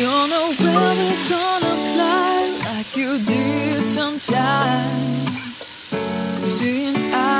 don't know where we're fly you did sometimes. Seeing eyes